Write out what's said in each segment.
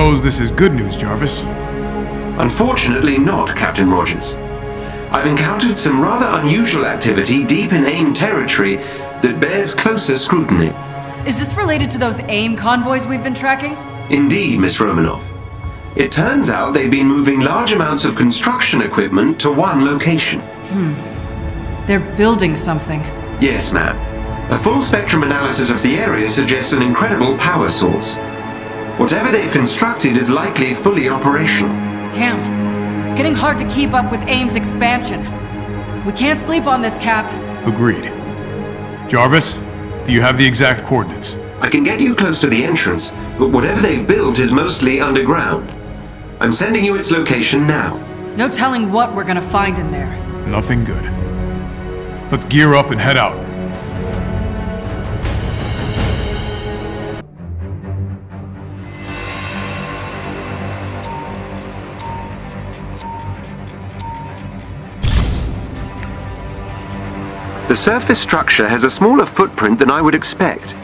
don't suppose this is good news, Jarvis? Unfortunately not, Captain Rogers. I've encountered some rather unusual activity deep in AIM territory that bears closer scrutiny. Is this related to those AIM convoys we've been tracking? Indeed, Miss Romanoff. It turns out they've been moving large amounts of construction equipment to one location. Hmm. They're building something. Yes, ma'am. A full spectrum analysis of the area suggests an incredible power source. Whatever they've constructed is likely fully operational. Damn, it's getting hard to keep up with AIM's expansion. We can't sleep on this, Cap. Agreed. Jarvis, do you have the exact coordinates? I can get you close to the entrance, but whatever they've built is mostly underground. I'm sending you its location now. No telling what we're gonna find in there. Nothing good. Let's gear up and head out. The surface structure has a smaller footprint than I would expect.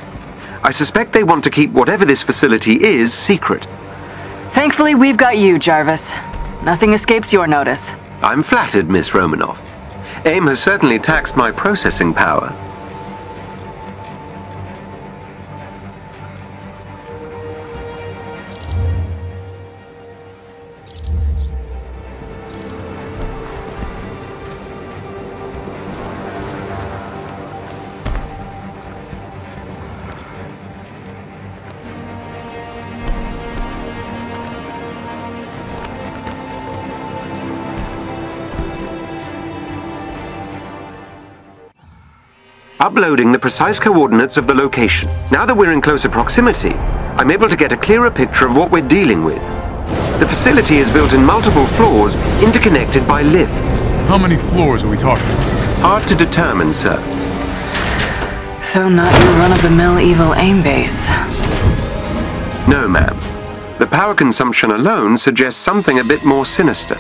I suspect they want to keep whatever this facility is secret. Thankfully, we've got you, Jarvis. Nothing escapes your notice. I'm flattered, Miss Romanoff. AIM has certainly taxed my processing power. Uploading the precise coordinates of the location. Now that we're in closer proximity, I'm able to get a clearer picture of what we're dealing with. The facility is built in multiple floors, interconnected by lifts. How many floors are we talking? Hard to determine, sir. So not your run-of-the-mill evil AIM base. No, ma'am. The power consumption alone suggests something a bit more sinister.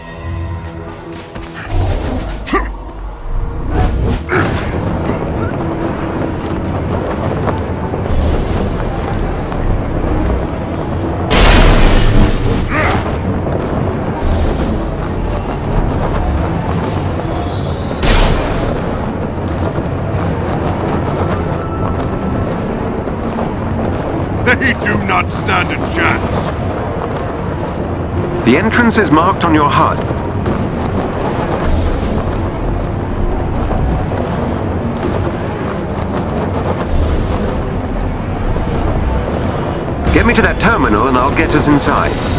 The entrance is marked on your HUD. Get me to that terminal and I'll get us inside.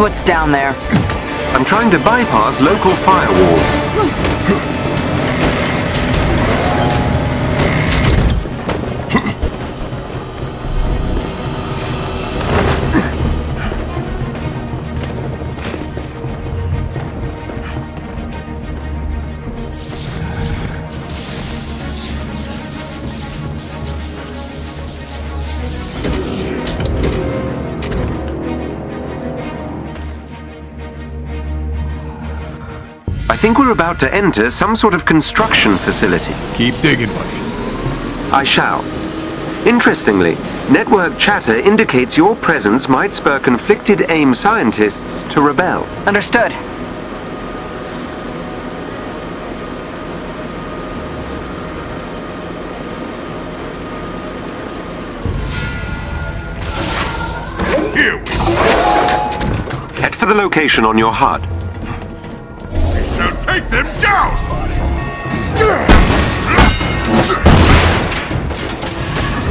What's down there. I'm trying to bypass local firewalls. we're about to enter some sort of construction facility. Keep digging, buddy. I shall. Interestingly, Network chatter indicates your presence might spur conflicted AIM scientists to rebel. Understood. Here we Head for the location on your HUD. Take them down! There they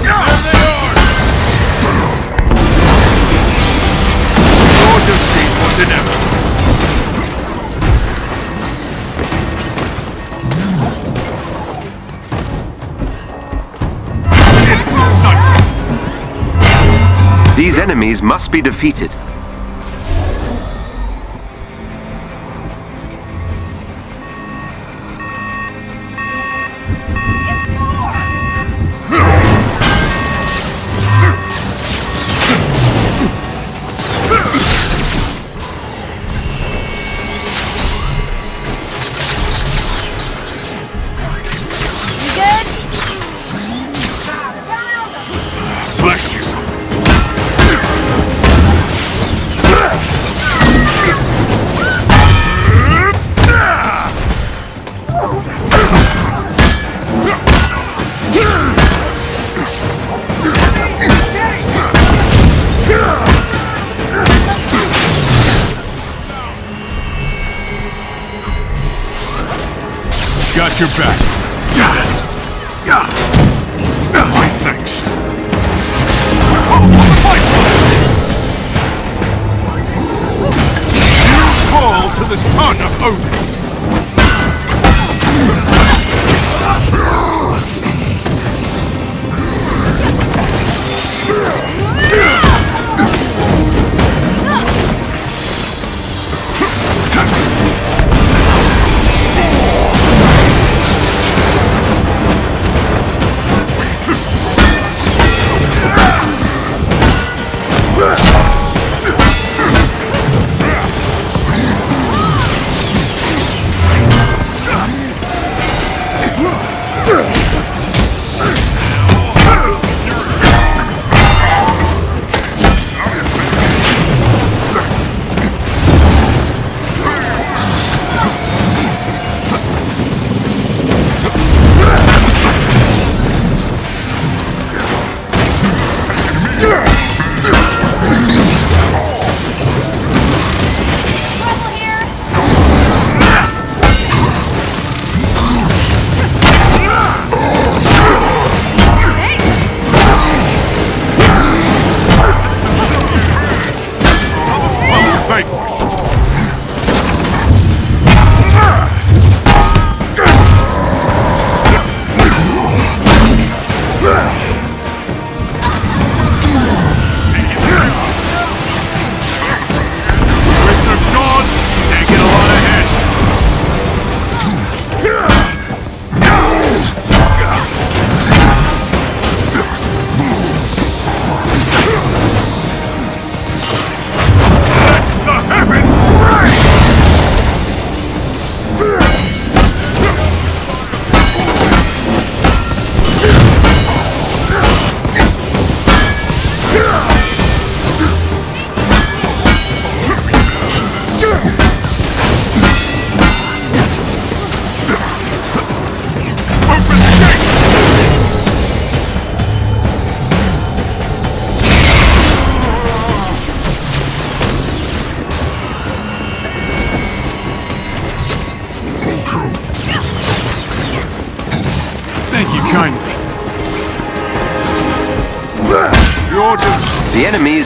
are! These enemies must be defeated. Your back.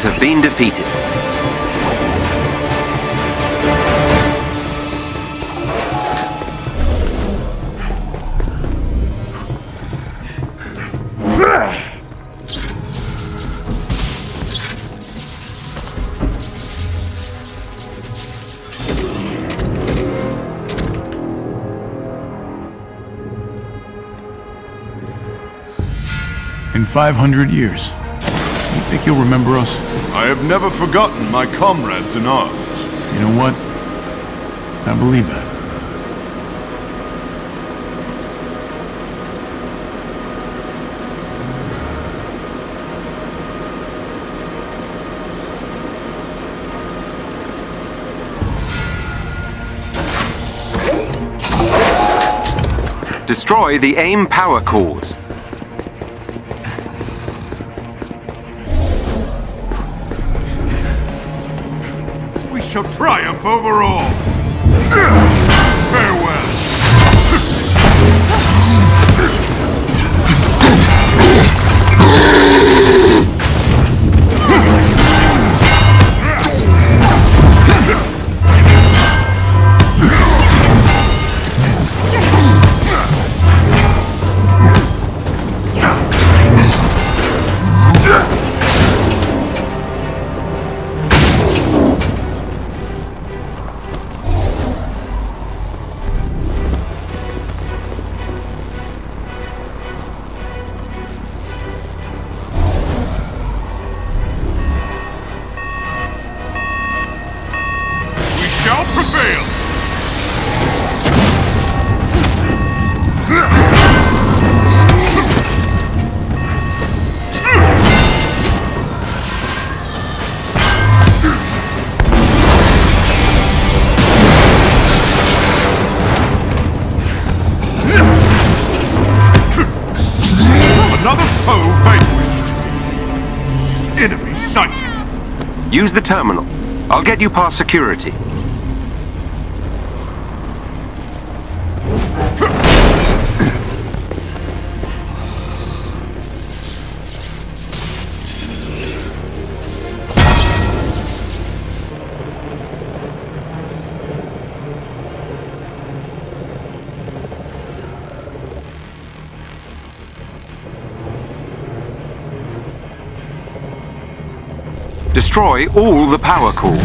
Have been defeated. In 500 years. Think you'll remember us? I have never forgotten my comrades in arms. You know what? I believe that. Destroy the AIM power cores. Shall triumph over all. Use the terminal. I'll get you past security. Destroy all the power cores.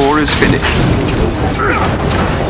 Core is finished.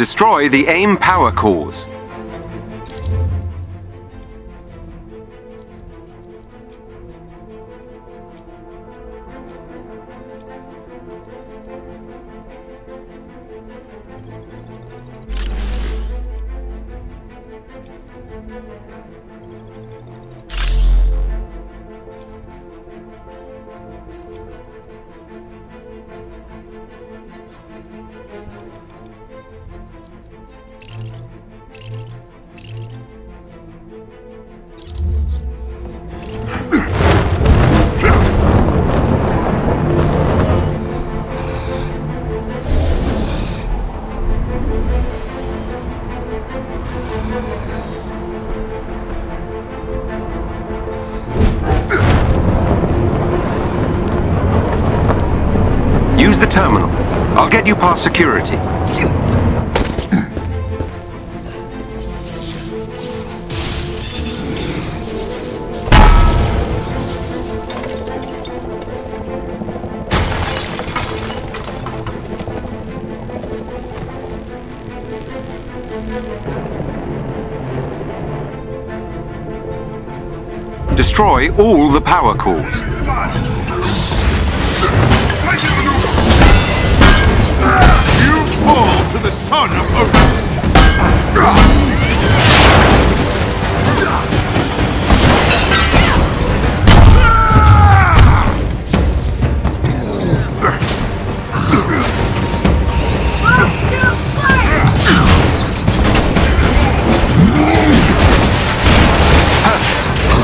Destroy the AIM power cores. You past security. Destroy all the power cores. son of Horus!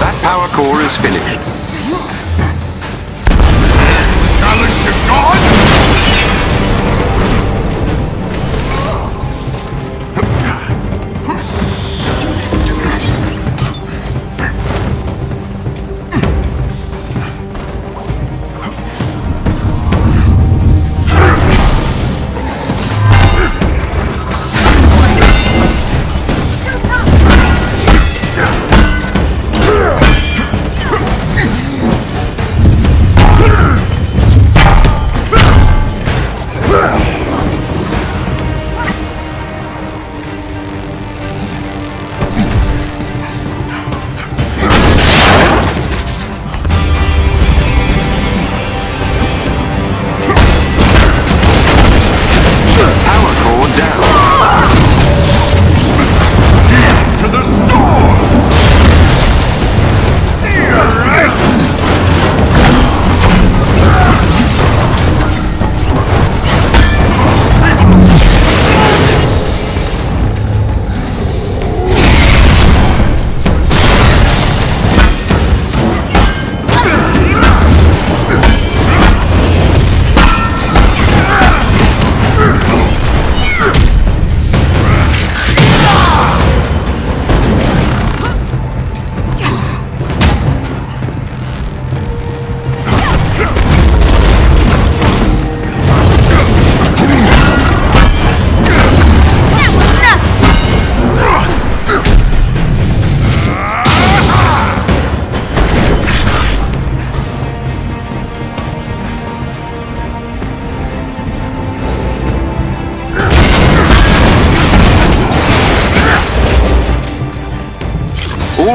That power core is finished.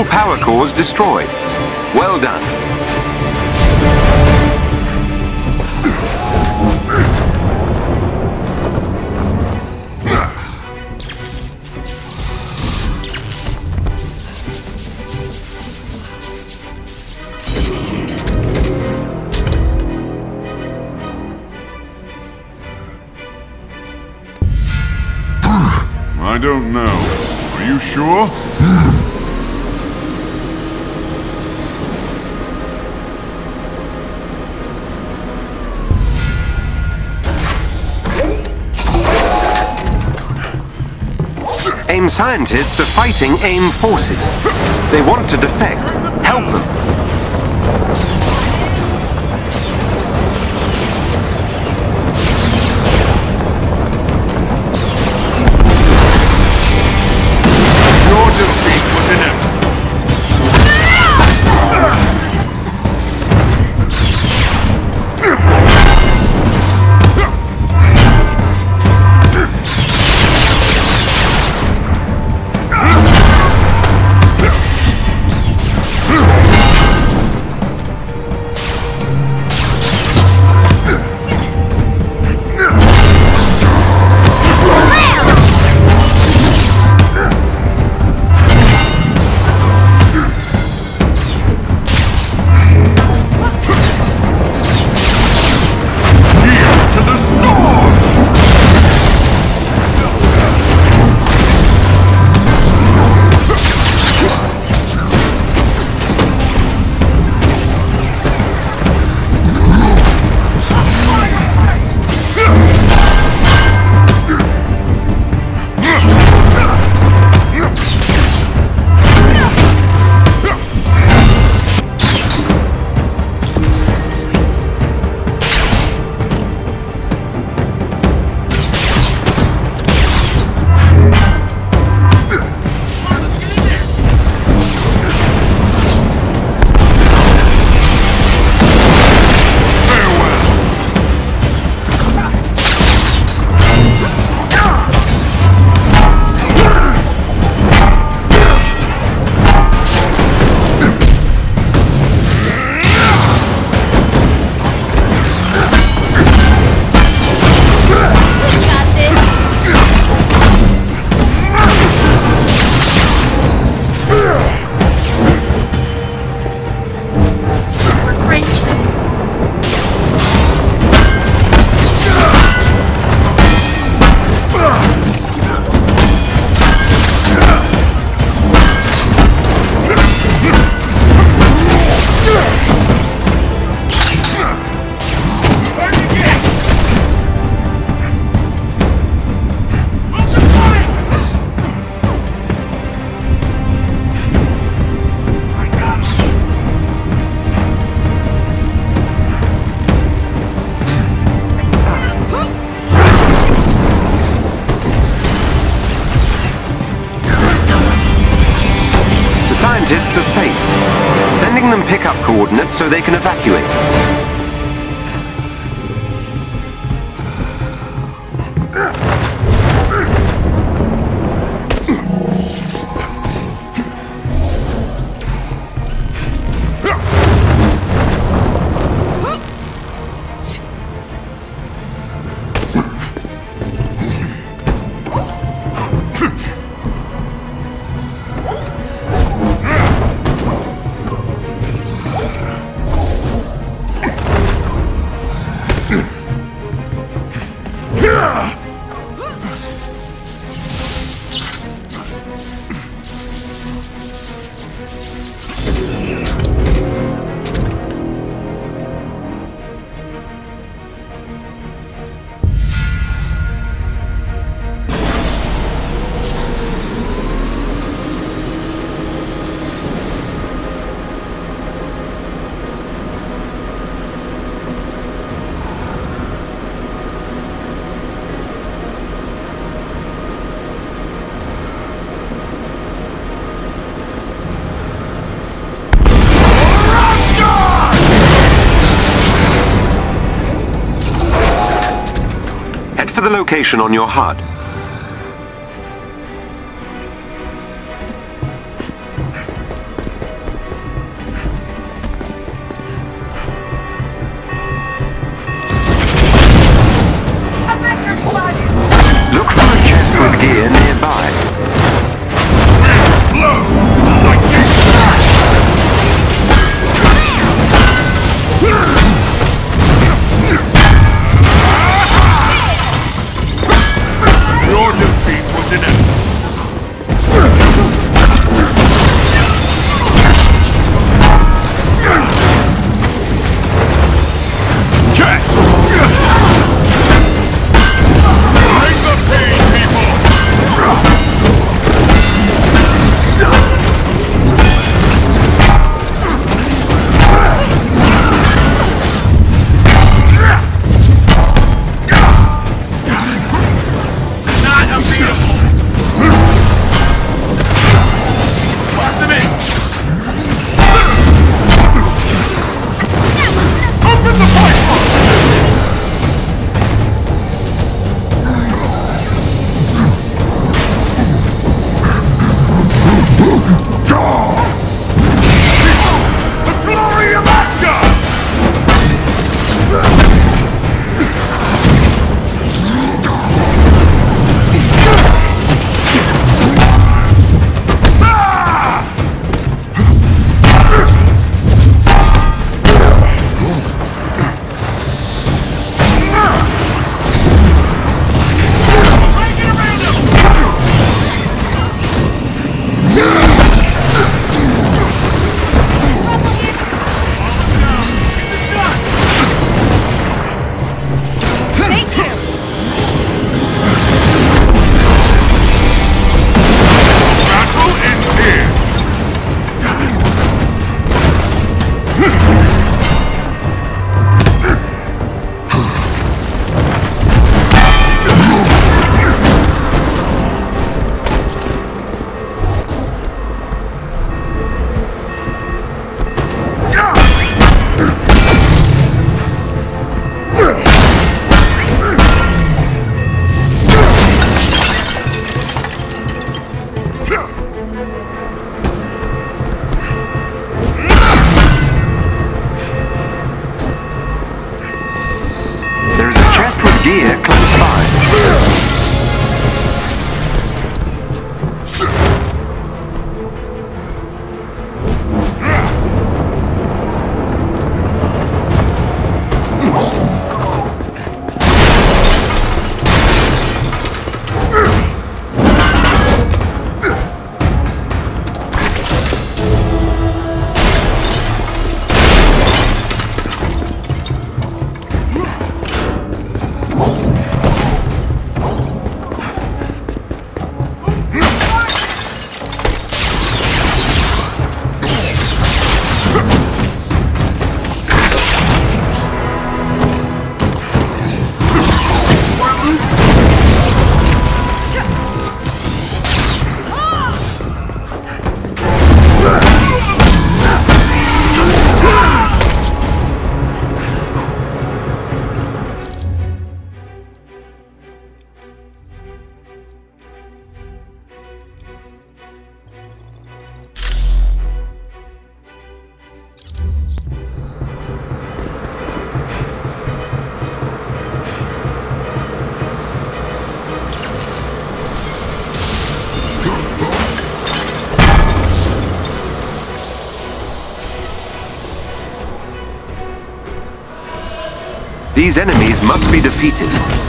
All power cores destroyed. Well done. AIM scientists are fighting AIM forces. They want to defect. Help them. They can evacuate. Location on your HUD. These enemies must be defeated.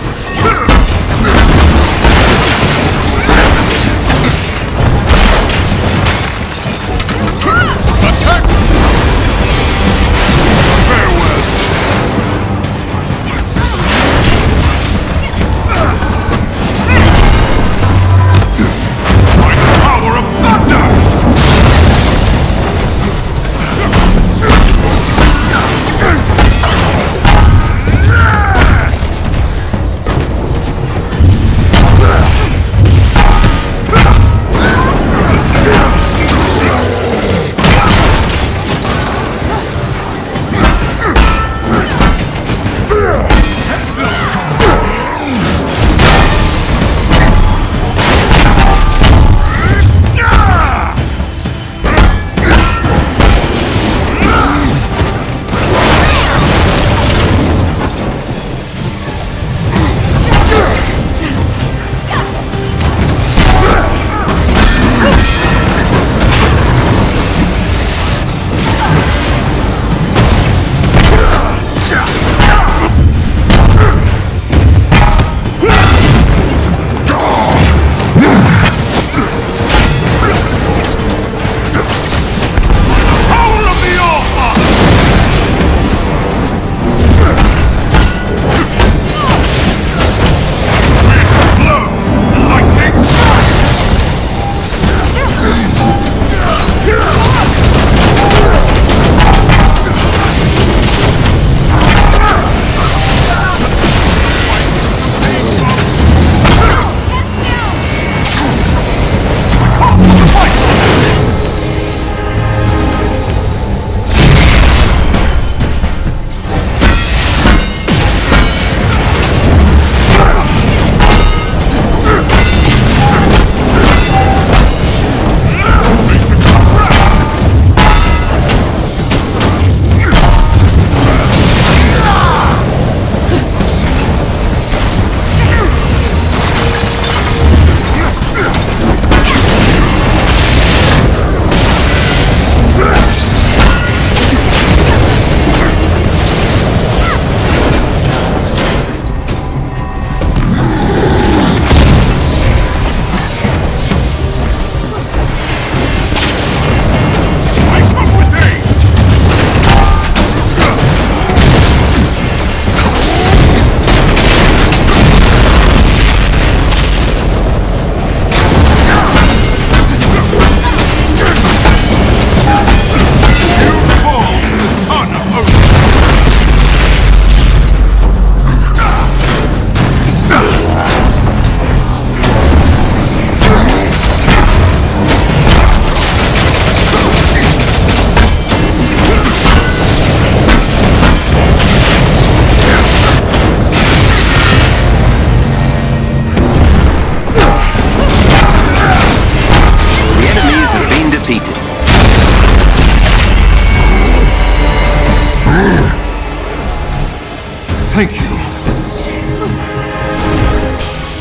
Thank you.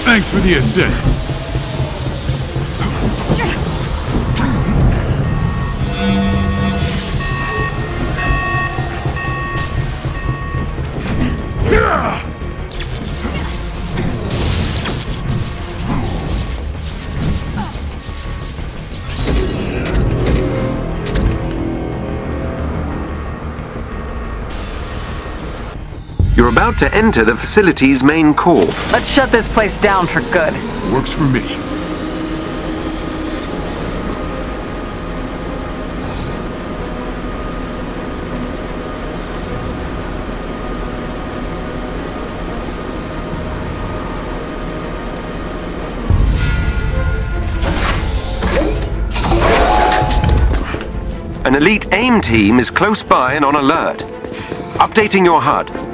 Thanks for the assist. About to enter the facility's main core. Let's shut this place down for good. Works for me. An elite AIM team is close by and on alert. Updating your HUD.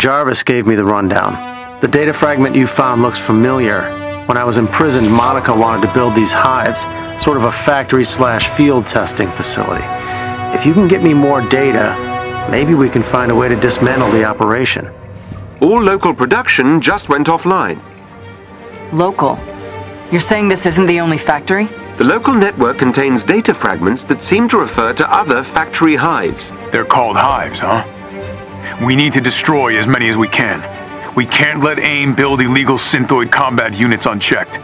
Jarvis gave me the rundown. The data fragment you found looks familiar. When I was imprisoned, Monica wanted to build these hives, sort of a factory slash field testing facility. If you can get me more data, maybe we can find a way to dismantle the operation. All local production just went offline. Local. You're saying this isn't the only factory? The local network contains data fragments that seem to refer to other factory hives. They're called hives, huh? We need to destroy as many as we can. We can't let AIM build illegal synthoid combat units unchecked.